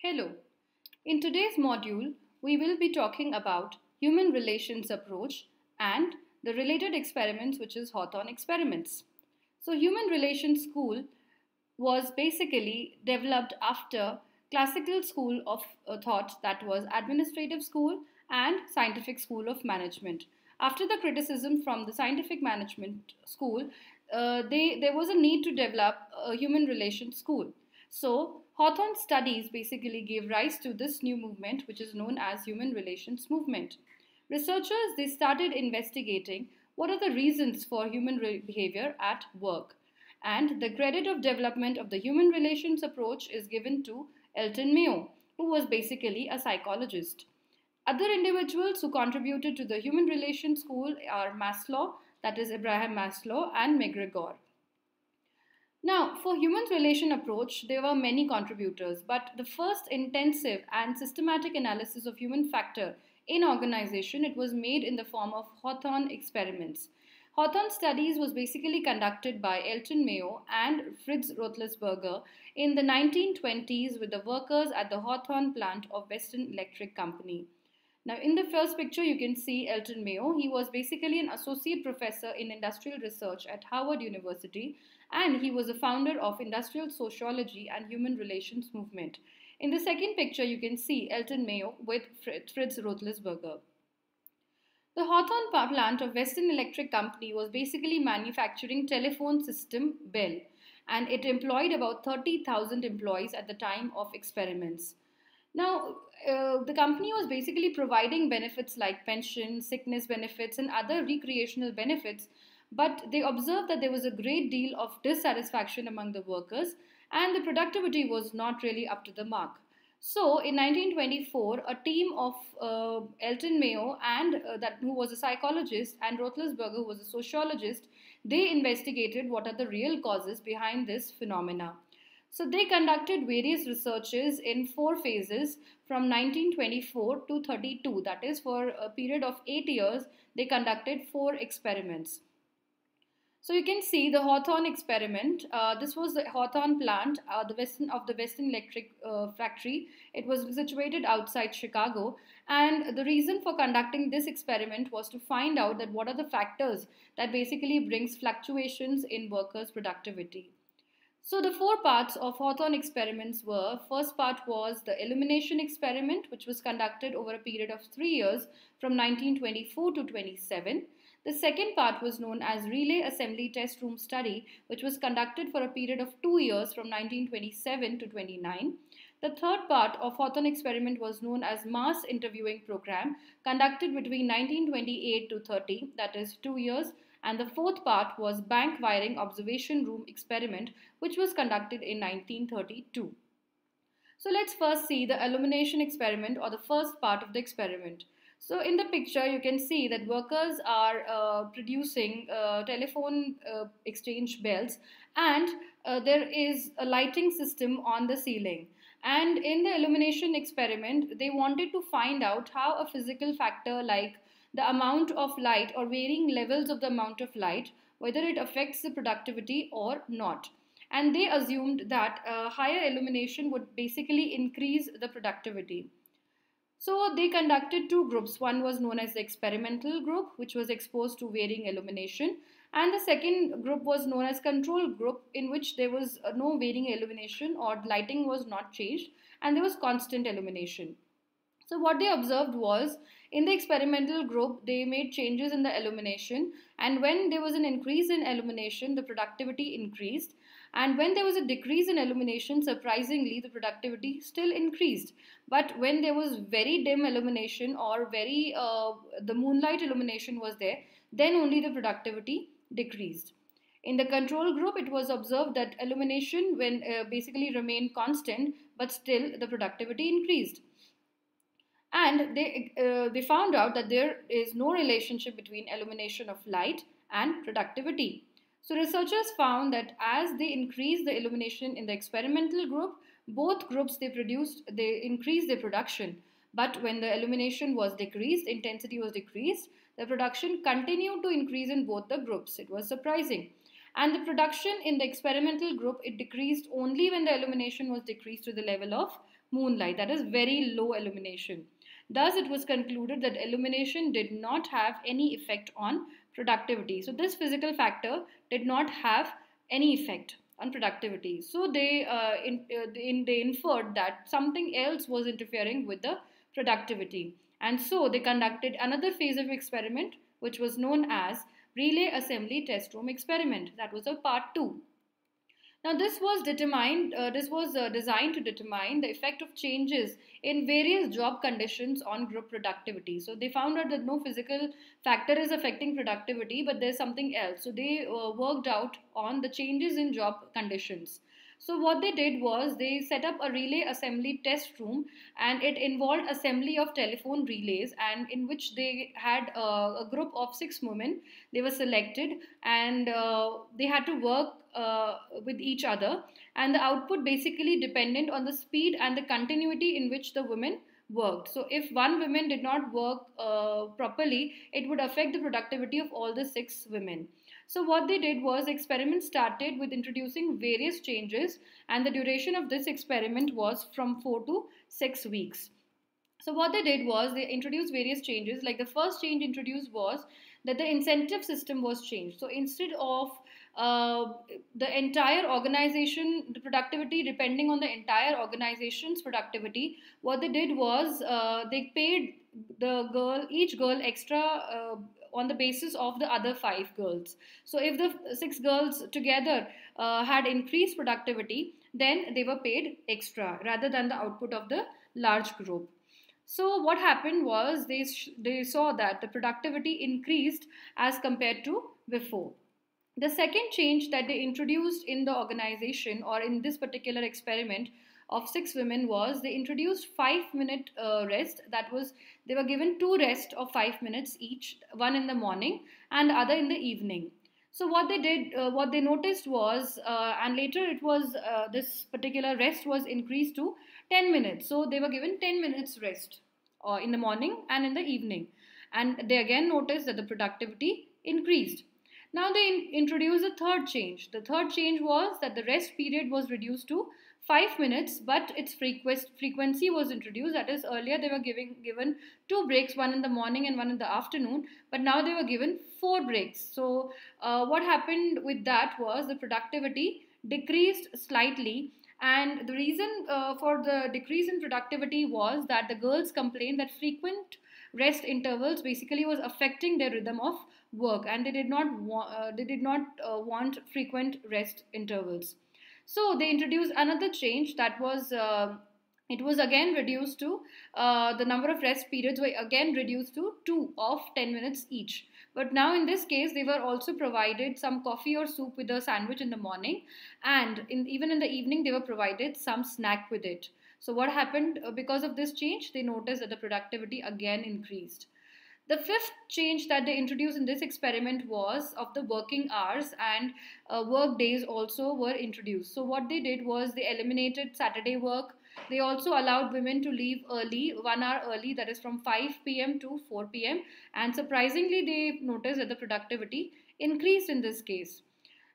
Hello. In today's module, we will be talking about human relations approach and the related experiments which is Hawthorne experiments. So human relations school was basically developed after classical school of uh, thought that was administrative school and scientific school of management. After the criticism from the scientific management school, uh, they, there was a need to develop a human relations school. So Hawthorne's studies basically gave rise to this new movement which is known as human relations movement. Researchers they started investigating what are the reasons for human behavior at work and the credit of development of the human relations approach is given to Elton Mayo who was basically a psychologist. Other individuals who contributed to the human relations school are Maslow that is Abraham Maslow and McGregor. For humans relation approach, there were many contributors, but the first intensive and systematic analysis of human factor in organization, it was made in the form of Hawthorne experiments. Hawthorne studies was basically conducted by Elton Mayo and Fritz Roethlisberger in the 1920s with the workers at the Hawthorne plant of Western Electric Company. Now, in the first picture, you can see Elton Mayo. He was basically an associate professor in industrial research at Harvard University and he was a founder of industrial sociology and human relations movement. In the second picture, you can see Elton Mayo with Fritz Roethlisberger. The Hawthorne plant of Western Electric Company was basically manufacturing telephone system Bell and it employed about 30,000 employees at the time of experiments. Now, uh, the company was basically providing benefits like pension, sickness benefits, and other recreational benefits but they observed that there was a great deal of dissatisfaction among the workers and the productivity was not really up to the mark. So, in 1924, a team of uh, Elton Mayo and uh, that who was a psychologist and Roethlisberger who was a sociologist, they investigated what are the real causes behind this phenomena. So they conducted various researches in four phases from 1924 to 32. That is, for a period of eight years, they conducted four experiments. So you can see the Hawthorne experiment. Uh, this was the Hawthorne plant, uh, the Western of the Western Electric uh, factory. It was situated outside Chicago, and the reason for conducting this experiment was to find out that what are the factors that basically brings fluctuations in workers' productivity. So the four parts of Hawthorne experiments were, first part was the illumination experiment, which was conducted over a period of three years from 1924 to 27. The second part was known as Relay Assembly Test Room Study, which was conducted for a period of two years from 1927 to 29. The third part of Hawthorne experiment was known as Mass Interviewing Program, conducted between 1928 to 30, that is two years, and the fourth part was Bank Wiring Observation Room Experiment, which was conducted in 1932. So let's first see the illumination experiment or the first part of the experiment. So in the picture, you can see that workers are uh, producing uh, telephone uh, exchange bells and uh, there is a lighting system on the ceiling. And in the illumination experiment, they wanted to find out how a physical factor like the amount of light or varying levels of the amount of light, whether it affects the productivity or not. And they assumed that uh, higher illumination would basically increase the productivity. So they conducted two groups. One was known as the experimental group, which was exposed to varying illumination. And the second group was known as control group, in which there was uh, no varying illumination or lighting was not changed and there was constant illumination. So what they observed was in the experimental group, they made changes in the illumination and when there was an increase in illumination, the productivity increased and when there was a decrease in illumination, surprisingly, the productivity still increased. But when there was very dim illumination or very, uh, the moonlight illumination was there, then only the productivity decreased. In the control group, it was observed that illumination when uh, basically remained constant, but still the productivity increased. And they, uh, they found out that there is no relationship between illumination of light and productivity. So researchers found that as they increased the illumination in the experimental group, both groups they produced, they increased their production. But when the illumination was decreased, intensity was decreased, the production continued to increase in both the groups. It was surprising. And the production in the experimental group, it decreased only when the illumination was decreased to the level of moonlight. That is very low illumination. Thus, it was concluded that illumination did not have any effect on productivity. So, this physical factor did not have any effect on productivity. So, they, uh, in, uh, in, they inferred that something else was interfering with the productivity. And so, they conducted another phase of experiment, which was known as relay assembly test room experiment. That was a part 2. Now, this was determined. Uh, this was uh, designed to determine the effect of changes in various job conditions on group productivity. So they found out that no physical factor is affecting productivity, but there's something else. So they uh, worked out on the changes in job conditions. So what they did was they set up a relay assembly test room and it involved assembly of telephone relays and in which they had uh, a group of six women. They were selected and uh, they had to work uh, with each other and the output basically dependent on the speed and the continuity in which the women worked. So if one woman did not work uh, properly, it would affect the productivity of all the six women. So what they did was experiment started with introducing various changes and the duration of this experiment was from 4 to 6 weeks. So what they did was they introduced various changes like the first change introduced was that the incentive system was changed. So instead of uh, the entire organization, the productivity depending on the entire organization's productivity, what they did was uh, they paid the girl, each girl extra uh, on the basis of the other five girls. So if the six girls together uh, had increased productivity, then they were paid extra rather than the output of the large group. So what happened was they, they saw that the productivity increased as compared to before. The second change that they introduced in the organization or in this particular experiment of six women was they introduced five minute uh, rest. That was they were given two rest of five minutes each one in the morning and other in the evening. So what they did uh, what they noticed was uh, and later it was uh, this particular rest was increased to 10 minutes. So they were given 10 minutes rest uh, in the morning and in the evening. And they again noticed that the productivity increased now they in- introduced a third change. The third change was that the rest period was reduced to 5 minutes but its frequency was introduced. That is earlier they were giving given two breaks one in the morning and one in the afternoon but now they were given four breaks. So uh, what happened with that was the productivity decreased slightly and the reason uh, for the decrease in productivity was that the girls complained that frequent rest intervals basically was affecting their rhythm of work and they did not wa- uh, they did not uh, want frequent rest intervals so they introduced another change that was uh, it was again reduced to uh, the number of rest periods were again reduced to two of 10 minutes each. But now in this case, they were also provided some coffee or soup with a sandwich in the morning, and in, even in the evening, they were provided some snack with it. So, what happened uh, because of this change? They noticed that the productivity again increased. The fifth change that they introduced in this experiment was of the working hours and uh, work days also were introduced. So what they did was they eliminated Saturday work. They also allowed women to leave early, one hour early, that is from 5 p.m. to 4 p.m. And surprisingly, they noticed that the productivity increased in this case.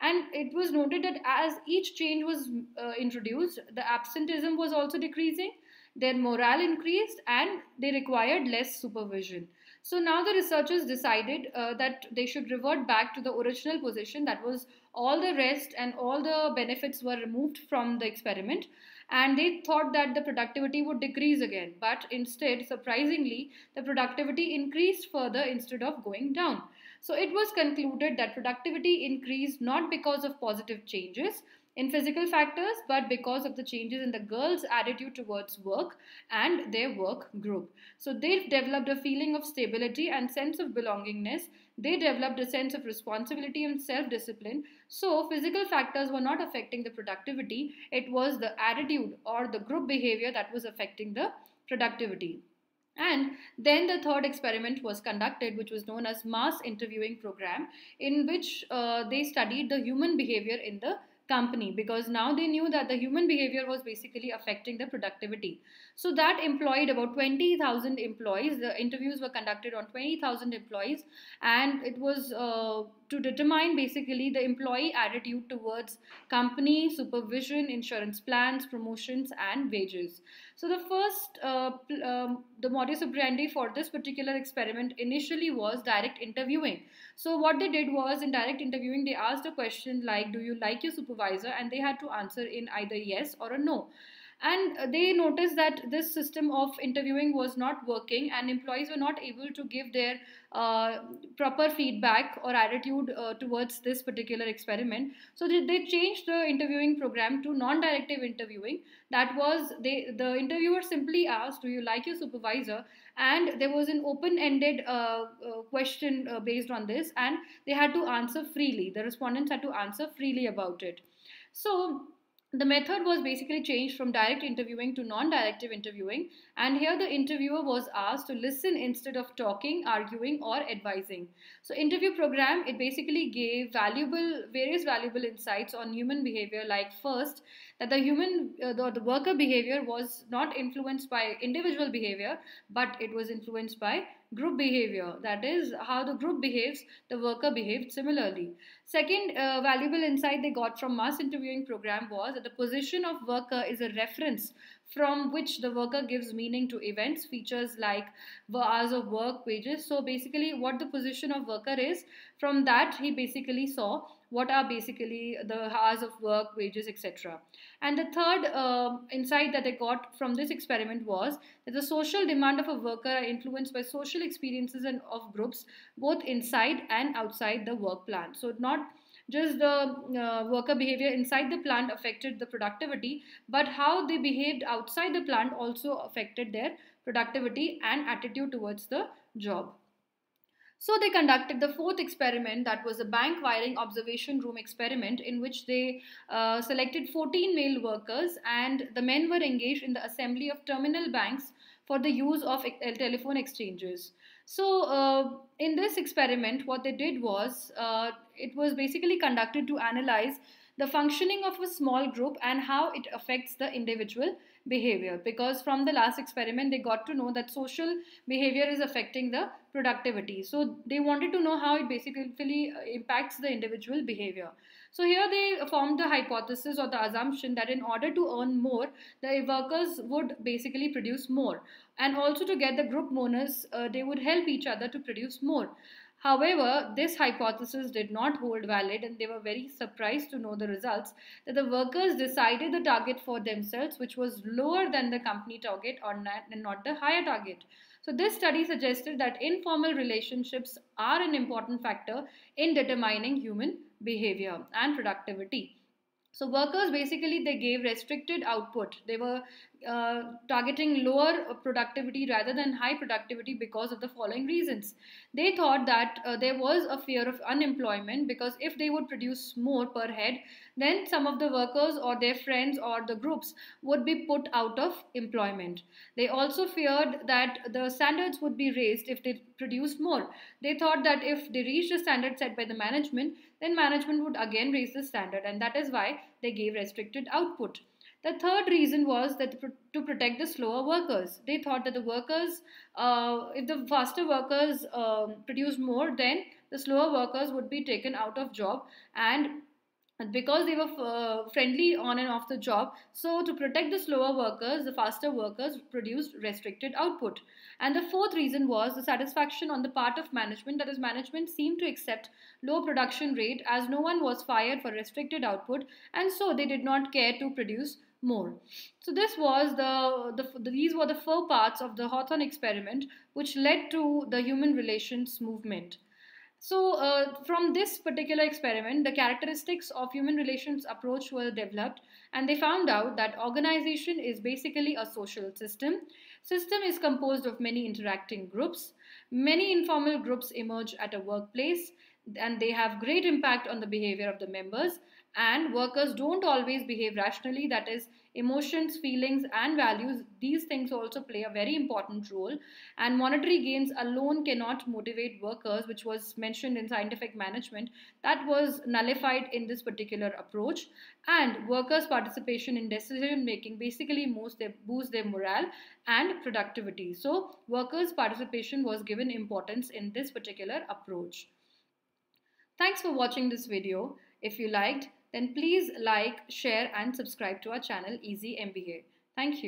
And it was noted that as each change was uh, introduced, the absenteeism was also decreasing, their morale increased, and they required less supervision. So now the researchers decided uh, that they should revert back to the original position that was all the rest and all the benefits were removed from the experiment and they thought that the productivity would decrease again. But instead surprisingly the productivity increased further instead of going down. So it was concluded that productivity increased not because of positive changes in physical factors, but because of the changes in the girls' attitude towards work and their work group. So they've developed a feeling of stability and sense of belongingness. They developed a sense of responsibility and self discipline. So physical factors were not affecting the productivity, it was the attitude or the group behavior that was affecting the productivity. And then the third experiment was conducted, which was known as mass interviewing program, in which uh, they studied the human behavior in the company because now they knew that the human behavior was basically affecting the productivity. So that employed about 20,000 employees. The interviews were conducted on 20,000 employees, and it was uh, to determine basically the employee attitude towards company, supervision, insurance plans, promotions, and wages. So the first, uh, um, the modus operandi for this particular experiment initially was direct interviewing. So what they did was in direct interviewing, they asked a question like, "Do you like your supervisor?" and they had to answer in either yes or a no and they noticed that this system of interviewing was not working and employees were not able to give their uh, proper feedback or attitude uh, towards this particular experiment. So they, they changed the interviewing program to non-directive interviewing. That was they the interviewer simply asked do you like your supervisor? And there was an open-ended uh, uh question uh, based on this and they had to answer freely. The respondents had to answer freely about it. So the method was basically changed from direct interviewing to non-directive interviewing and here the interviewer was asked to listen instead of talking arguing or advising. So interview program it basically gave valuable various valuable insights on human behavior like first that the human uh, the, the worker behavior was not influenced by individual behavior but it was influenced by group behavior that is how the group behaves the worker behaved similarly. Second uh, valuable insight they got from mass interviewing program was that the position of worker is a reference from which the worker gives meaning to events features like hours of work wages. So basically what the position of worker is from that he basically saw what are basically the hours of work, wages, etc. And the third uh, insight that I got from this experiment was that the social demand of a worker are influenced by social experiences and of groups, both inside and outside the work plan. So not just the uh, worker behavior inside the plant affected the productivity, but how they behaved outside the plant also affected their productivity and attitude towards the job. So they conducted the fourth experiment that was a bank wiring observation room experiment in which they uh, selected 14 male workers and the men were engaged in the assembly of terminal banks for the use of telephone exchanges. So uh, in this experiment what they did was uh, it was basically conducted to analyze the functioning of a small group and how it affects the individual behavior. Because from the last experiment they got to know that social behavior is affecting the productivity. So they wanted to know how it basically uh, impacts the individual behavior. So here they formed the hypothesis or the assumption that in order to earn more the workers would basically produce more. And also to get the group bonus uh, they would help each other to produce more However, this hypothesis did not hold valid and they were very surprised to know the results that the workers decided the target for themselves which was lower than the company target or not, and not the higher target. So this study suggested that informal relationships are an important factor in determining human behavior and productivity. So workers basically they gave restricted output. They were uh, targeting lower productivity rather than high productivity because of the following reasons. They thought that uh, there was a fear of unemployment because if they would produce more per head, then some of the workers or their friends or the groups would be put out of employment. They also feared that the standards would be raised if they produced more. They thought that if they reached the standard set by the management, then management would again raise the standard, and that is why they gave restricted output. The third reason was that to protect the slower workers. They thought that the workers, uh, if the faster workers um, produce more, then the slower workers would be taken out of job and because they were uh, friendly on and off the job so to protect the slower workers the faster workers produced restricted output. And the fourth reason was the satisfaction on the part of management that is management seemed to accept low production rate as no one was fired for restricted output and so they did not care to produce more. So this was the, the these were the four parts of the hawthorne experiment which led to the human relations movement so, uh, from this particular experiment, the characteristics of human relations approach were developed, and they found out that organization is basically a social system. System is composed of many interacting groups. Many informal groups emerge at a workplace, and they have great impact on the behavior of the members. And workers don't always behave rationally, that is, emotions, feelings, and values, these things also play a very important role. And monetary gains alone cannot motivate workers, which was mentioned in scientific management, that was nullified in this particular approach. And workers' participation in decision making basically boosts their, morale and productivity. So, workers' participation was given importance in this particular approach. Thanks for watching this video. If you liked, then please like, share and subscribe to our channel Easy MBA. Thank you.